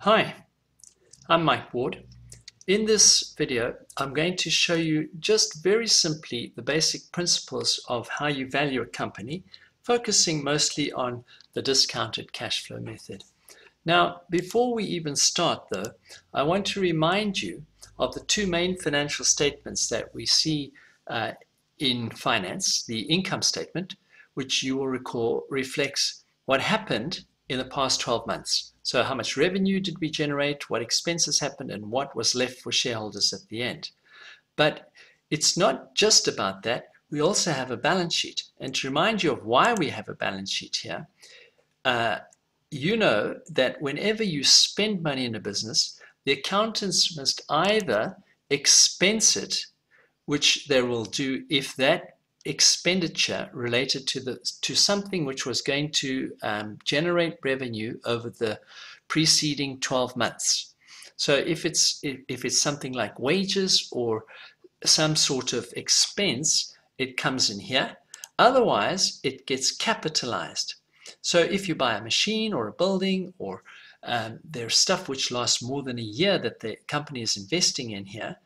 Hi, I'm Mike Ward. In this video, I'm going to show you just very simply the basic principles of how you value a company, focusing mostly on the discounted cash flow method. Now, before we even start though, I want to remind you of the two main financial statements that we see uh, in finance, the income statement, which you will recall reflects what happened in the past 12 months. So how much revenue did we generate, what expenses happened, and what was left for shareholders at the end. But it's not just about that. We also have a balance sheet. And to remind you of why we have a balance sheet here, uh, you know that whenever you spend money in a business, the accountants must either expense it, which they will do if that expenditure related to the to something which was going to um, generate revenue over the preceding 12 months. So if it's if it's something like wages or some sort of expense, it comes in here. Otherwise, it gets capitalized. So if you buy a machine or a building or um, there's stuff which lasts more than a year that the company is investing in here,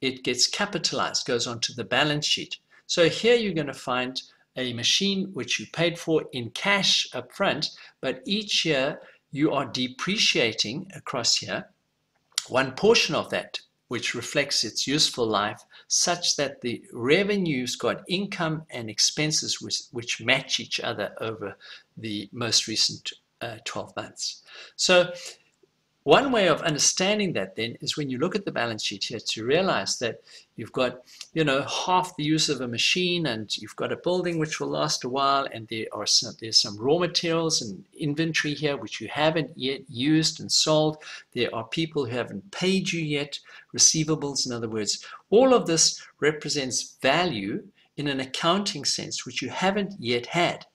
it gets capitalized, goes onto the balance sheet. So here you're going to find a machine which you paid for in cash up front, but each year you are depreciating across here one portion of that which reflects its useful life such that the revenue's got income and expenses which, which match each other over the most recent uh, 12 months. So one way of understanding that then is when you look at the balance sheet here to realize that you've got, you know, half the use of a machine and you've got a building which will last a while and there are some, there's some raw materials and inventory here which you haven't yet used and sold. There are people who haven't paid you yet, receivables in other words. All of this represents value in an accounting sense which you haven't yet had.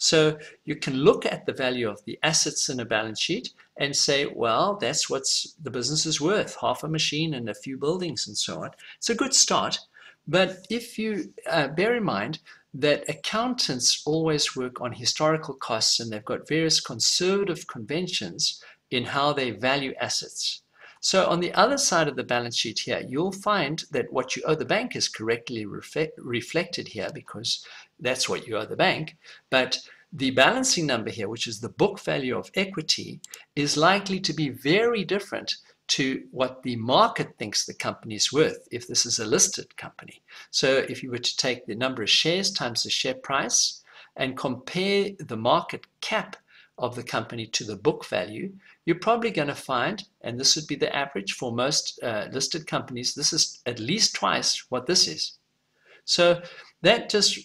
So you can look at the value of the assets in a balance sheet and say, well, that's what the business is worth, half a machine and a few buildings and so on. It's a good start. But if you uh, bear in mind that accountants always work on historical costs and they've got various conservative conventions in how they value assets. So on the other side of the balance sheet here, you'll find that what you owe the bank is correctly reflected here because that's what you owe the bank. But the balancing number here, which is the book value of equity, is likely to be very different to what the market thinks the company is worth if this is a listed company. So if you were to take the number of shares times the share price and compare the market cap of the company to the book value, you're probably going to find, and this would be the average for most uh, listed companies, this is at least twice what this is. So that just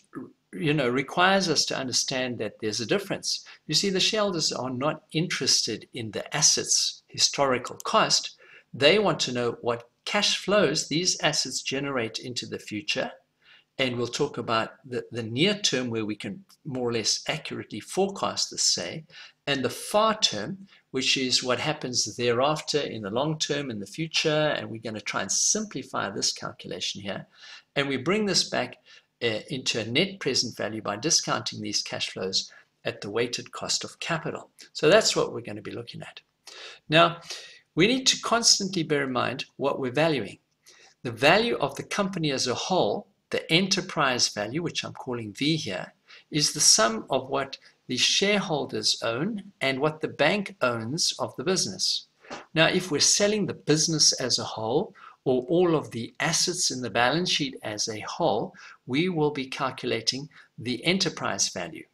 you know, requires us to understand that there's a difference. You see, the shareholders are not interested in the assets' historical cost. They want to know what cash flows these assets generate into the future. And we'll talk about the, the near term where we can more or less accurately forecast this, say, and the far term, which is what happens thereafter in the long term, in the future. And we're going to try and simplify this calculation here. And we bring this back uh, into a net present value by discounting these cash flows at the weighted cost of capital. So that's what we're going to be looking at. Now, we need to constantly bear in mind what we're valuing. The value of the company as a whole, the enterprise value, which I'm calling V here, is the sum of what the shareholders own and what the bank owns of the business. Now, if we're selling the business as a whole, or all of the assets in the balance sheet as a whole, we will be calculating the enterprise value.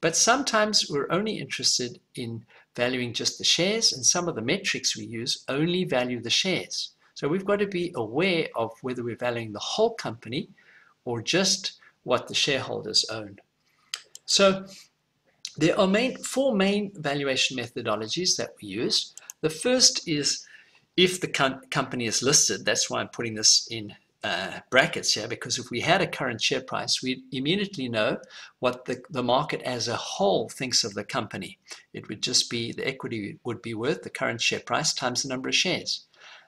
But sometimes we're only interested in valuing just the shares, and some of the metrics we use only value the shares. So we've got to be aware of whether we're valuing the whole company or just what the shareholders own. So there are main, four main valuation methodologies that we use. The first is if the com company is listed, that's why I'm putting this in uh, brackets here, because if we had a current share price, we'd immediately know what the, the market as a whole thinks of the company. It would just be the equity would be worth the current share price times the number of shares.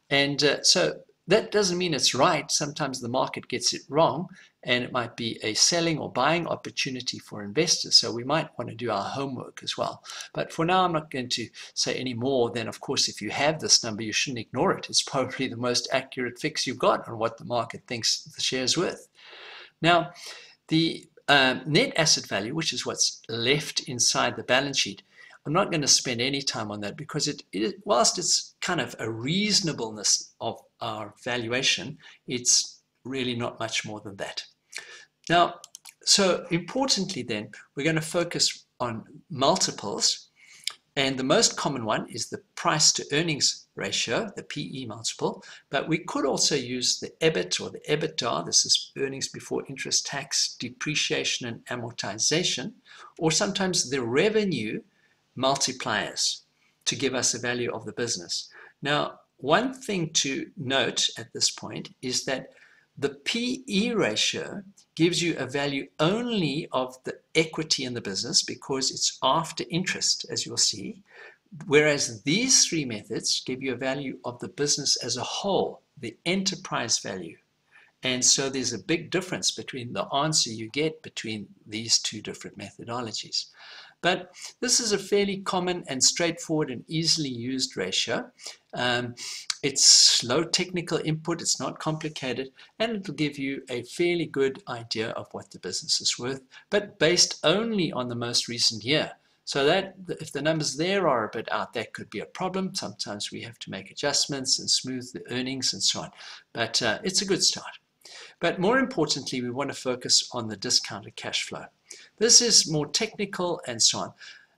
And uh, so that doesn't mean it's right. Sometimes the market gets it wrong. and it might be a selling or buying opportunity for investors. So we might want to do our homework as well. But for now, I'm not going to say any more than, of course, if you have this number, you shouldn't ignore it. It's probably the most accurate fix you've got on what the market thinks the share is worth. Now, the um, net asset value, which is what's left inside the balance sheet, I'm not going to spend any time on that because it, it, whilst it's kind of a reasonableness of our valuation, it's really not much more than that. Now, so importantly then, we're going to focus on multiples. And the most common one is the price to earnings ratio, the PE multiple. But we could also use the EBIT or the EBITDA. This is earnings before interest, tax, depreciation, and amortization. Or sometimes the revenue multipliers to give us a value of the business. Now, one thing to note at this point is that the PE ratio gives you a value only of the equity in the business because it's after interest, as you'll see. Whereas these three methods give you a value of the business as a whole, the enterprise value. And so there's a big difference between the answer you get between these two different methodologies. But this is a fairly common and straightforward and easily used ratio. Um, it's low technical input, it's not complicated, and it'll give you a fairly good idea of what the business is worth, but based only on the most recent year. So that if the numbers there are a bit out, that could be a problem. Sometimes we have to make adjustments and smooth the earnings and so on. But uh, it's a good start. But more importantly, we want to focus on the discounted cash flow. This is more technical and so on.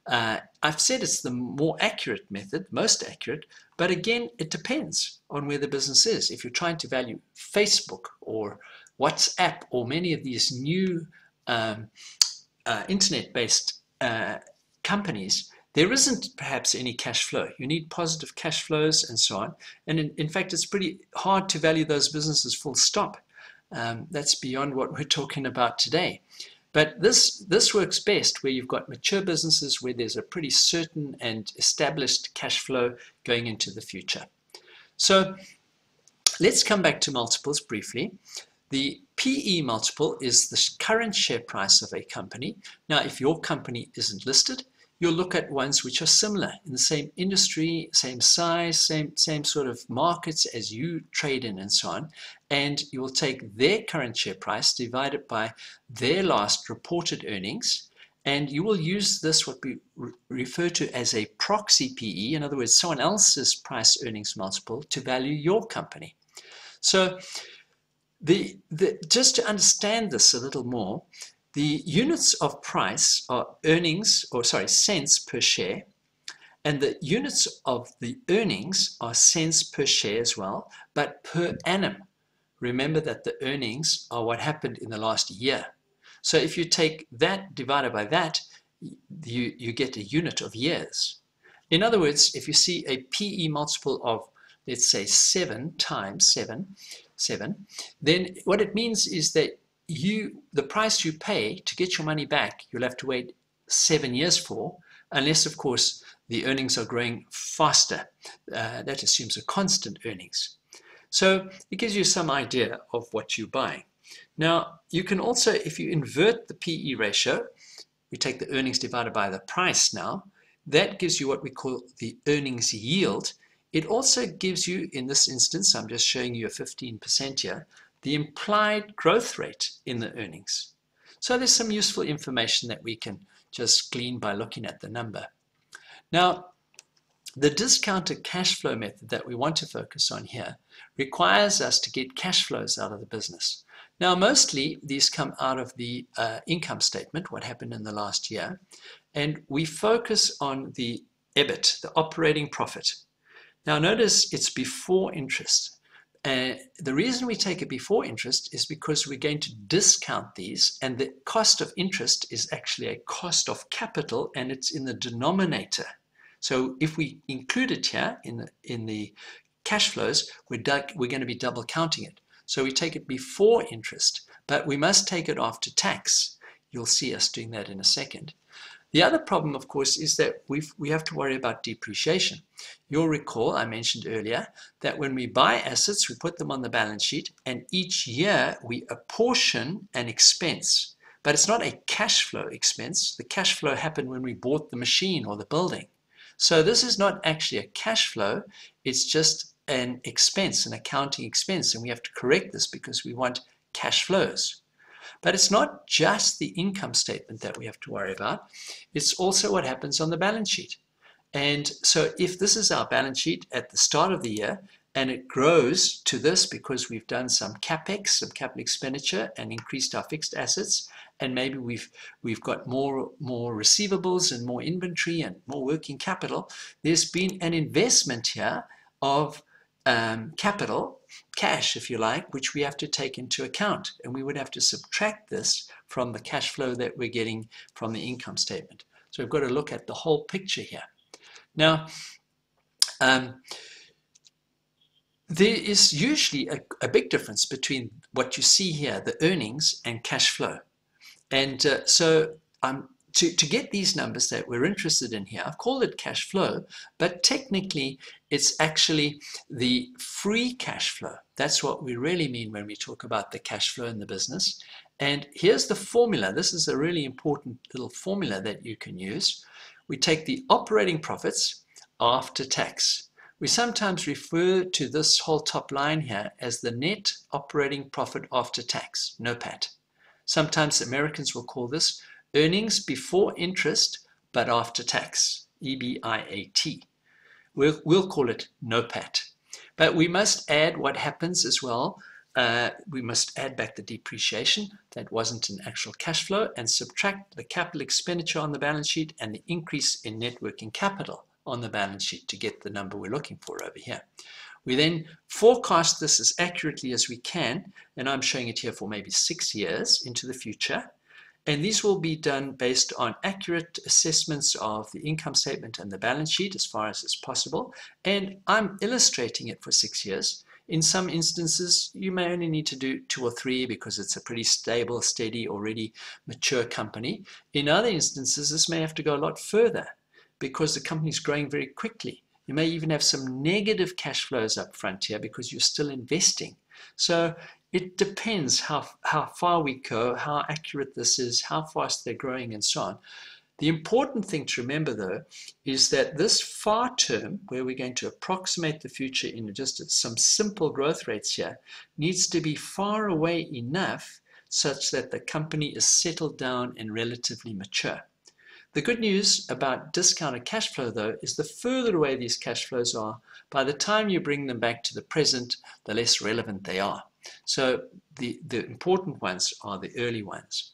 Uh, I've said it's the more accurate method, most accurate, but again, it depends on where the business is. If you're trying to value Facebook or WhatsApp or many of these new um, uh, internet-based uh, companies, there isn't perhaps any cash flow. You need positive cash flows and so on. And in, in fact, it's pretty hard to value those businesses full stop. Um, that's beyond what we're talking about today. But this, this works best where you've got mature businesses where there's a pretty certain and established cash flow going into the future. So let's come back to multiples briefly. The PE multiple is the current share price of a company. Now, if your company isn't listed, you'll look at ones which are similar in the same industry, same size, same, same sort of markets as you trade in and so on. And you will take their current share price divided by their last reported earnings. And you will use this, what we re refer to as a proxy PE, in other words, someone else's price earnings multiple to value your company. So the, the, just to understand this a little more, the units of price are earnings, or sorry, cents per share, and the units of the earnings are cents per share as well, but per annum. Remember that the earnings are what happened in the last year. So if you take that divided by that, you, you get a unit of years. In other words, if you see a PE multiple of, let's say, 7 times 7, 7, then what it means is that you the price you pay to get your money back, you'll have to wait seven years for, unless, of course, the earnings are growing faster. Uh, that assumes a constant earnings. So it gives you some idea of what you're buying. Now, you can also, if you invert the PE ratio, we take the earnings divided by the price now, that gives you what we call the earnings yield. It also gives you, in this instance, I'm just showing you a 15% here, the implied growth rate in the earnings. So there's some useful information that we can just glean by looking at the number. Now, the discounted cash flow method that we want to focus on here requires us to get cash flows out of the business. Now, mostly these come out of the uh, income statement, what happened in the last year, and we focus on the EBIT, the operating profit. Now, notice it's before interest. Uh, the reason we take it before interest is because we're going to discount these and the cost of interest is actually a cost of capital and it's in the denominator. So if we include it here in the, in the cash flows, we're, we're going to be double counting it. So we take it before interest, but we must take it after tax. You'll see us doing that in a second. The other problem, of course, is that we we have to worry about depreciation. You'll recall, I mentioned earlier, that when we buy assets, we put them on the balance sheet, and each year we apportion an expense. But it's not a cash flow expense. The cash flow happened when we bought the machine or the building. So this is not actually a cash flow, it's just an expense, an accounting expense, and we have to correct this because we want cash flows. But it's not just the income statement that we have to worry about. It's also what happens on the balance sheet. And so if this is our balance sheet at the start of the year, and it grows to this because we've done some capex, some capital expenditure, and increased our fixed assets, and maybe we've we've got more more receivables and more inventory and more working capital. There's been an investment here of um, capital, cash, if you like, which we have to take into account. And we would have to subtract this from the cash flow that we're getting from the income statement. So we've got to look at the whole picture here. Now, um, there is usually a, a, big difference between what you see here, the earnings and cash flow. And uh, so I'm to, to get these numbers that we're interested in here, I've called it cash flow, but technically it's actually the free cash flow. That's what we really mean when we talk about the cash flow in the business. And here's the formula. This is a really important little formula that you can use. We take the operating profits after tax. We sometimes refer to this whole top line here as the net operating profit after tax, NOPAT. Sometimes Americans will call this Earnings before interest but after tax, EBIAT. We'll, we'll call it NOPAT. But we must add what happens as well. Uh, we must add back the depreciation that wasn't an actual cash flow and subtract the capital expenditure on the balance sheet and the increase in net working capital on the balance sheet to get the number we're looking for over here. We then forecast this as accurately as we can, and I'm showing it here for maybe six years into the future. And these will be done based on accurate assessments of the income statement and the balance sheet as far as is possible. And I'm illustrating it for six years. In some instances, you may only need to do two or three because it's a pretty stable, steady, already mature company. In other instances, this may have to go a lot further because the company is growing very quickly. You may even have some negative cash flows up front here because you're still investing. So it depends how, how far we go, how accurate this is, how fast they're growing, and so on. The important thing to remember, though, is that this far term, where we're going to approximate the future in just some simple growth rates here, needs to be far away enough such that the company is settled down and relatively mature. The good news about discounted cash flow, though, is the further away these cash flows are, by the time you bring them back to the present, the less relevant they are. So the, the important ones are the early ones.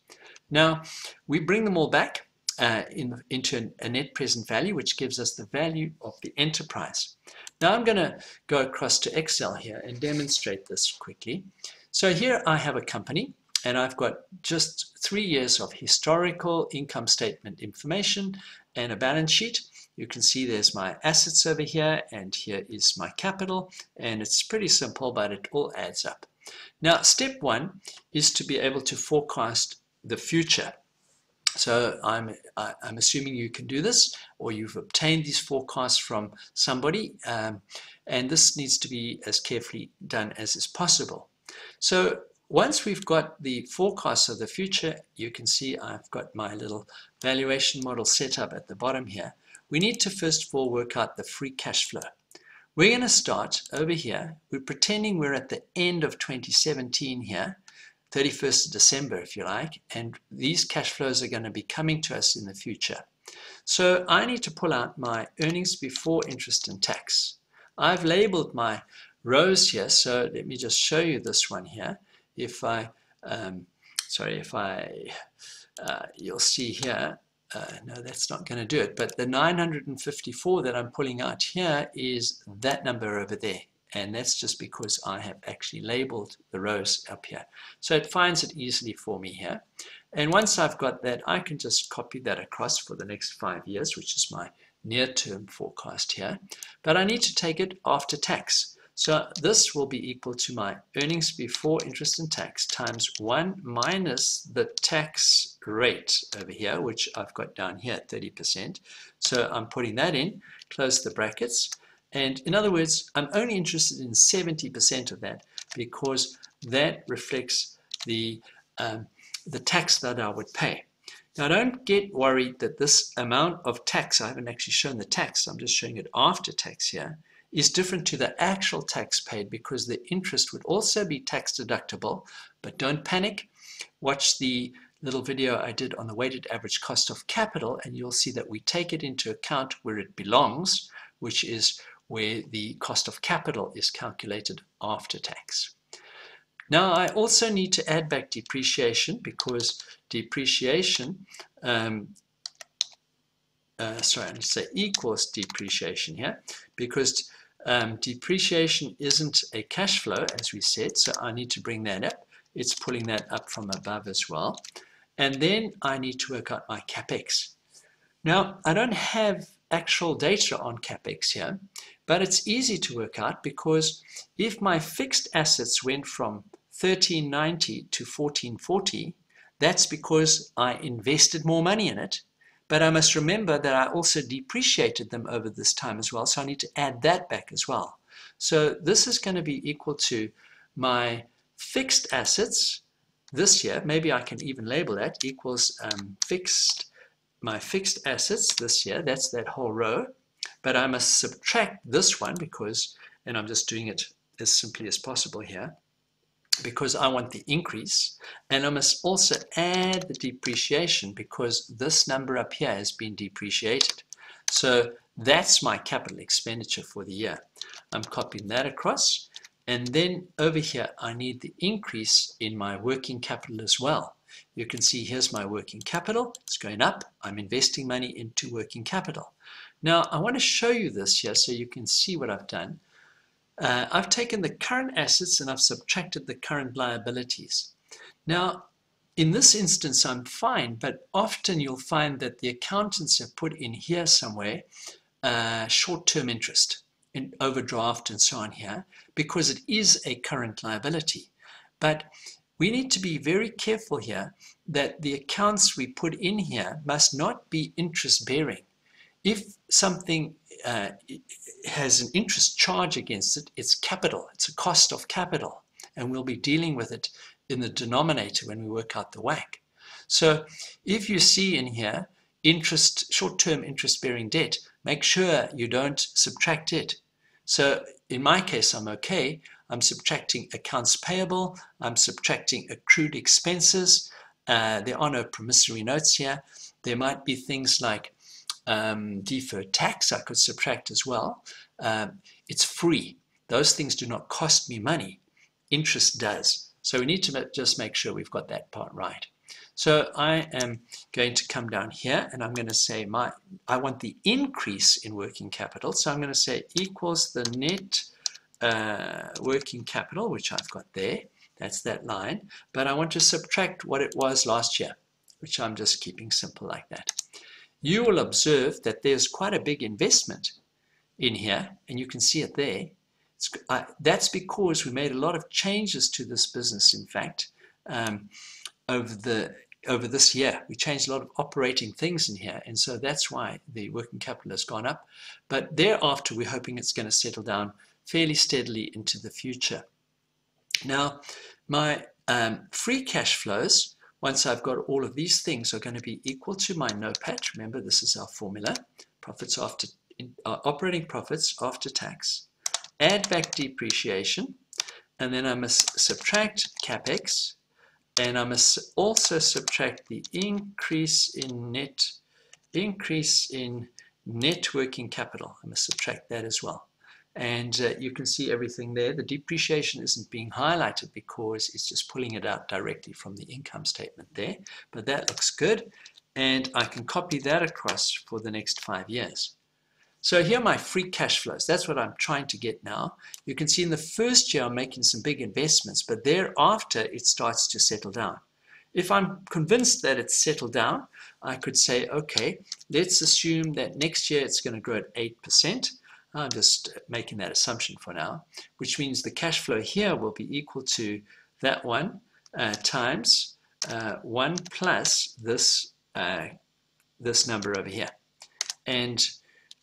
Now, we bring them all back uh, in, into a net present value, which gives us the value of the enterprise. Now I'm going to go across to Excel here and demonstrate this quickly. So here I have a company and I've got just three years of historical income statement information and a balance sheet. You can see there's my assets over here and here is my capital and it's pretty simple but it all adds up. Now, step one is to be able to forecast the future. So I'm, I'm assuming you can do this or you've obtained these forecasts from somebody um, and this needs to be as carefully done as is possible. So once we've got the forecast of the future, you can see I've got my little valuation model set up at the bottom here. We need to first of all work out the free cash flow. We're going to start over here. We're pretending we're at the end of 2017 here, 31st of December, if you like, and these cash flows are going to be coming to us in the future. So I need to pull out my earnings before interest and tax. I've labeled my rows here, so let me just show you this one here. If I, um, sorry, if I, uh, you'll see here, uh, no, that's not going to do it. But the 954 that I'm pulling out here is that number over there. And that's just because I have actually labeled the rows up here. So it finds it easily for me here. And once I've got that, I can just copy that across for the next five years, which is my near-term forecast here. But I need to take it after tax. So this will be equal to my earnings before interest and tax times 1 minus the tax rate over here, which I've got down here at 30%. So I'm putting that in, close the brackets. And in other words, I'm only interested in 70% of that because that reflects the, um, the tax that I would pay. Now don't get worried that this amount of tax, I haven't actually shown the tax, I'm just showing it after tax here, is different to the actual tax paid because the interest would also be tax deductible. But don't panic. Watch the little video I did on the weighted average cost of capital and you'll see that we take it into account where it belongs, which is where the cost of capital is calculated after tax. Now I also need to add back depreciation because depreciation um, uh, sorry, I need to say equals depreciation here because um, depreciation isn't a cash flow, as we said, so I need to bring that up. It's pulling that up from above as well. And then I need to work out my CapEx. Now, I don't have actual data on CapEx here, but it's easy to work out because if my fixed assets went from 1390 to 1440, that's because I invested more money in it but I must remember that I also depreciated them over this time as well. So I need to add that back as well. So this is going to be equal to my fixed assets this year. Maybe I can even label that equals um, fixed, my fixed assets this year. That's that whole row. But I must subtract this one because, and I'm just doing it as simply as possible here because I want the increase. And I must also add the depreciation because this number up here has been depreciated. So that's my capital expenditure for the year. I'm copying that across. And then over here, I need the increase in my working capital as well. You can see here's my working capital. It's going up. I'm investing money into working capital. Now, I want to show you this here so you can see what I've done. Uh, I've taken the current assets and I've subtracted the current liabilities. Now, in this instance, I'm fine, but often you'll find that the accountants have put in here somewhere uh, short-term interest in overdraft and so on here because it is a current liability. But we need to be very careful here that the accounts we put in here must not be interest bearing. If something uh, has an interest charge against it, it's capital. It's a cost of capital. And we'll be dealing with it in the denominator when we work out the WACC. So if you see in here interest, short-term interest-bearing debt, make sure you don't subtract it. So in my case, I'm okay. I'm subtracting accounts payable. I'm subtracting accrued expenses. Uh, there are no promissory notes here. There might be things like um, deferred tax I could subtract as well. Um, it's free. Those things do not cost me money. Interest does. So we need to just make sure we've got that part right. So I am going to come down here and I'm going to say my I want the increase in working capital. So I'm going to say equals the net uh, working capital, which I've got there. That's that line. But I want to subtract what it was last year, which I'm just keeping simple like that you will observe that there's quite a big investment in here, and you can see it there. Uh, that's because we made a lot of changes to this business, in fact, um, over the over this year. We changed a lot of operating things in here, and so that's why the working capital has gone up. But thereafter, we're hoping it's going to settle down fairly steadily into the future. Now, my um, free cash flows once I've got all of these things are going to be equal to my NOPAT. Remember, this is our formula. Profits after uh, operating profits after tax. Add back depreciation. And then I must subtract CapEx. And I must also subtract the increase in net increase in net working capital. I must subtract that as well and uh, you can see everything there. The depreciation isn't being highlighted because it's just pulling it out directly from the income statement there, but that looks good and I can copy that across for the next five years. So here are my free cash flows. That's what I'm trying to get now. You can see in the first year I'm making some big investments, but thereafter it starts to settle down. If I'm convinced that it's settled down, I could say, okay, let's assume that next year it's going to grow at 8%. I'm just making that assumption for now, which means the cash flow here will be equal to that one uh, times uh, 1 plus this, uh, this number over here. And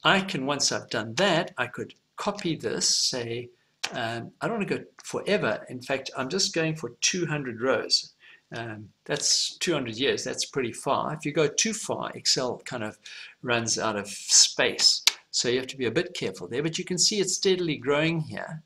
I can, once I've done that, I could copy this, say, um, I don't want to go forever. In fact, I'm just going for 200 rows. Um, that's 200 years. That's pretty far. If you go too far, Excel kind of runs out of space. So you have to be a bit careful there. But you can see it's steadily growing here.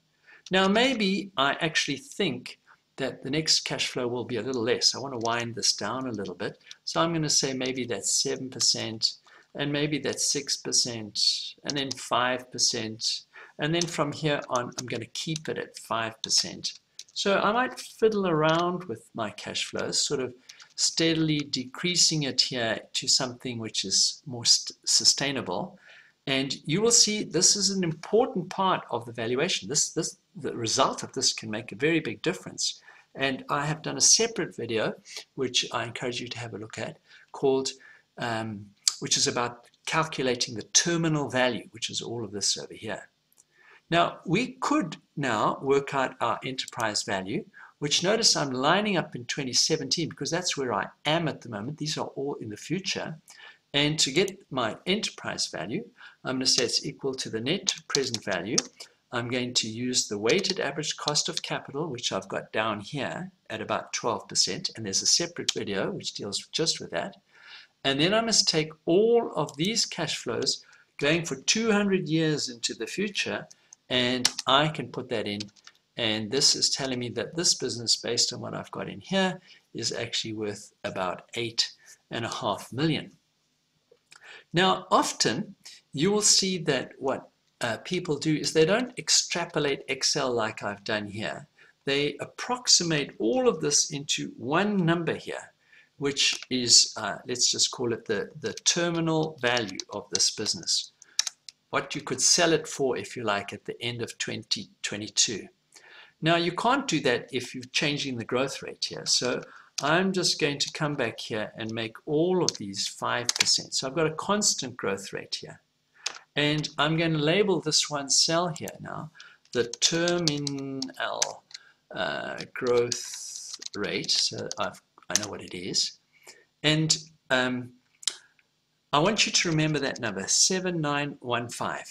Now, maybe I actually think that the next cash flow will be a little less. I want to wind this down a little bit. So I'm going to say maybe that's 7%, and maybe that's 6%, and then 5%. And then from here on, I'm going to keep it at 5%. So I might fiddle around with my cash flows, sort of steadily decreasing it here to something which is more sustainable. And you will see this is an important part of the valuation. This, this, the result of this can make a very big difference. And I have done a separate video, which I encourage you to have a look at, called, um, which is about calculating the terminal value, which is all of this over here. Now, we could now work out our enterprise value, which notice I'm lining up in 2017 because that's where I am at the moment. These are all in the future. And to get my enterprise value, I'm going to say it's equal to the net present value. I'm going to use the weighted average cost of capital, which I've got down here at about 12%. And there's a separate video which deals just with that. And then I must take all of these cash flows going for 200 years into the future and I can put that in and this is telling me that this business based on what I've got in here is actually worth about eight and a half million. Now often you will see that what uh, people do is they don't extrapolate Excel like I've done here. They approximate all of this into one number here which is, uh, let's just call it the, the terminal value of this business what you could sell it for, if you like, at the end of 2022. Now, you can't do that if you're changing the growth rate here. So I'm just going to come back here and make all of these 5%. So I've got a constant growth rate here. And I'm going to label this one cell here now, the terminal uh, growth rate. So I've, I know what it is. And um, I want you to remember that number, 7915,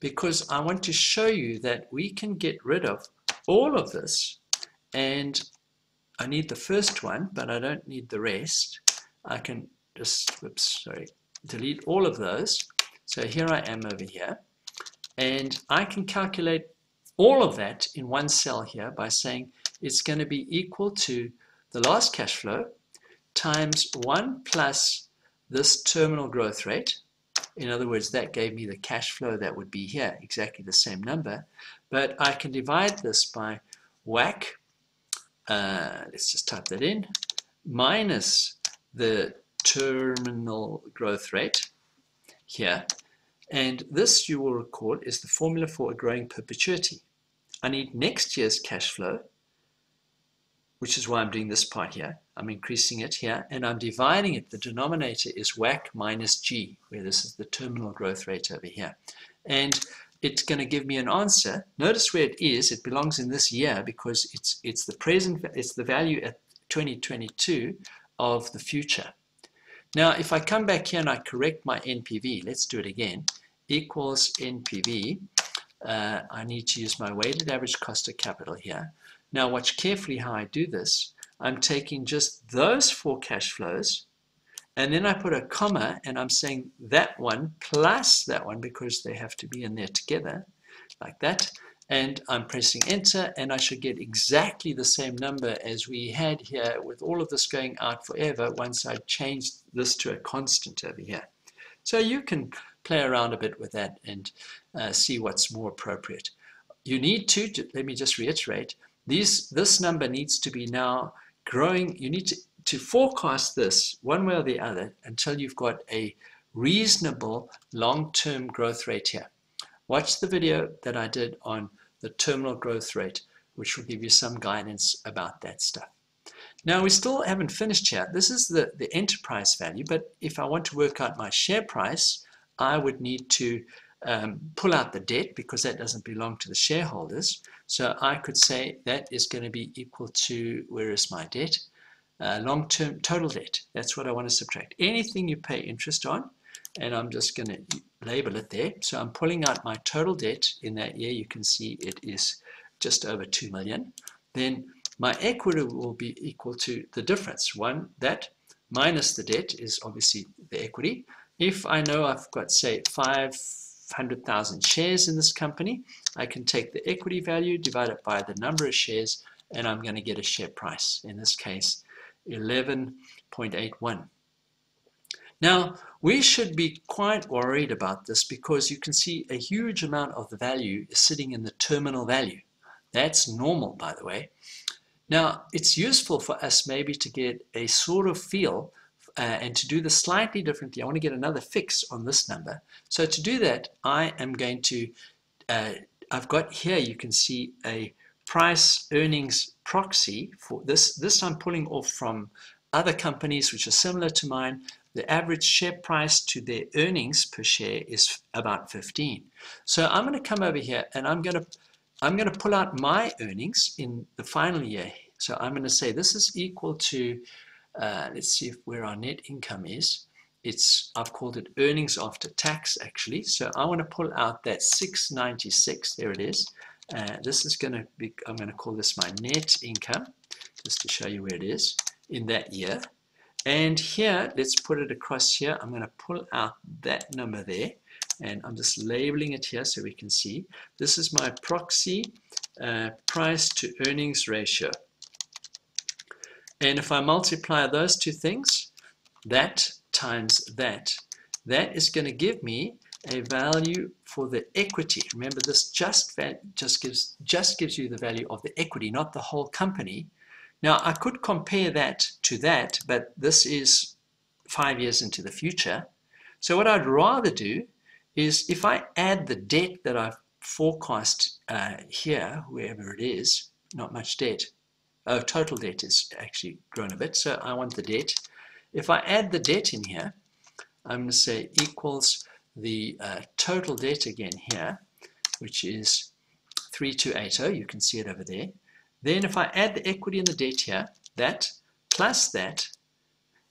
because I want to show you that we can get rid of all of this, and I need the first one, but I don't need the rest. I can just, whoops, sorry, delete all of those. So here I am over here, and I can calculate all of that in one cell here by saying it's going to be equal to the last cash flow times 1 plus this terminal growth rate, in other words, that gave me the cash flow that would be here, exactly the same number, but I can divide this by WACC, uh, let's just type that in, minus the terminal growth rate here, and this, you will recall, is the formula for a growing perpetuity. I need next year's cash flow which is why I'm doing this part here. I'm increasing it here, and I'm dividing it. The denominator is WACC minus G, where this is the terminal growth rate over here. And it's going to give me an answer. Notice where it is. It belongs in this year because it's, it's the present, it's the value at 2022 of the future. Now, if I come back here and I correct my NPV, let's do it again, equals NPV, uh, I need to use my weighted average cost of capital here. Now watch carefully how I do this. I'm taking just those four cash flows and then I put a comma and I'm saying that one plus that one because they have to be in there together like that. And I'm pressing enter and I should get exactly the same number as we had here with all of this going out forever once I changed this to a constant over here. So you can play around a bit with that and uh, see what's more appropriate. You need to, let me just reiterate, these, this number needs to be now growing. You need to, to forecast this one way or the other until you've got a reasonable long-term growth rate here. Watch the video that I did on the terminal growth rate, which will give you some guidance about that stuff. Now, we still haven't finished here. This is the, the enterprise value, but if I want to work out my share price, I would need to um, pull out the debt because that doesn't belong to the shareholders. So I could say that is going to be equal to, where is my debt? Uh, long-term total debt. That's what I want to subtract. Anything you pay interest on, and I'm just going to label it there. So I'm pulling out my total debt in that year. You can see it is just over 2 million. Then my equity will be equal to the difference. One, that minus the debt is obviously the equity. If I know I've got, say, 500,000 shares in this company, I can take the equity value, divide it by the number of shares, and I'm going to get a share price. In this case, 11.81. Now, we should be quite worried about this because you can see a huge amount of the value is sitting in the terminal value. That's normal, by the way. Now, it's useful for us maybe to get a sort of feel uh, and to do this slightly differently. I want to get another fix on this number. So to do that, I am going to, uh, I've got here, you can see a price earnings proxy for this. This I'm pulling off from other companies which are similar to mine. The average share price to their earnings per share is about 15. So I'm going to come over here and I'm going to I'm going to pull out my earnings in the final year. So I'm going to say this is equal to, uh, let's see if where our net income is. It's I've called it earnings after tax actually. So I want to pull out that 696. There it is. Uh, this is going to be, I'm going to call this my net income, just to show you where it is in that year. And here, let's put it across here. I'm going to pull out that number there and I'm just labeling it here so we can see. This is my proxy uh, price to earnings ratio. And if I multiply those two things, that times that, that is going to give me a value for the equity. Remember, this just just gives just gives you the value of the equity, not the whole company. Now, I could compare that to that, but this is five years into the future. So what I'd rather do is if I add the debt that I've forecast uh, here, wherever it is, not much debt. Oh, total debt is actually grown a bit, so I want the debt. If I add the debt in here, I'm going to say equals the uh, total debt again here, which is 3280. You can see it over there. Then if I add the equity and the debt here, that plus that,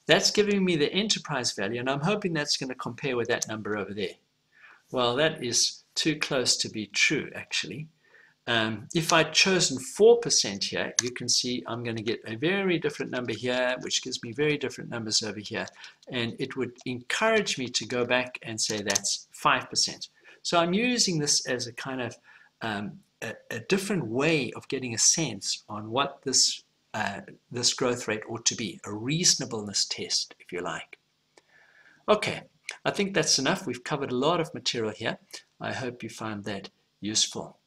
that's giving me the enterprise value, and I'm hoping that's going to compare with that number over there. Well, that is too close to be true, actually. Um, if I'd chosen 4% here, you can see I'm going to get a very different number here, which gives me very different numbers over here. And it would encourage me to go back and say that's 5%. So I'm using this as a kind of um, a, a, different way of getting a sense on what this, uh, this growth rate ought to be, a reasonableness test, if you like. Okay, I think that's enough. We've covered a lot of material here. I hope you find that useful.